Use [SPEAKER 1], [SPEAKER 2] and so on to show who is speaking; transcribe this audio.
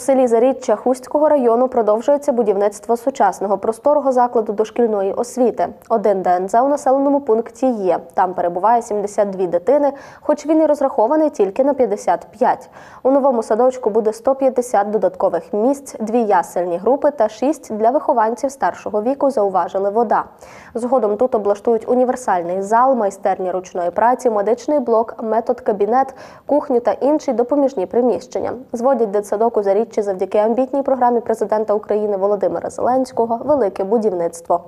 [SPEAKER 1] У селі Заріччя Хустського району продовжується будівництво сучасного просторого закладу дошкільної освіти. Один ДНЗ у населеному пункті є. Там перебуває 72 дитини, хоч він і розрахований тільки на 55. У новому садочку буде 150 додаткових місць, дві ясельні групи та шість для вихованців старшого віку. Зауважили вода. Згодом тут облаштують універсальний зал, майстерні ручної праці, медичний блок, метод кабінет, кухню та інші допоміжні приміщення. Зводять дитсадок у Заріччі завдяки амбітній програмі президента України Володимира Зеленського Велике будівництво.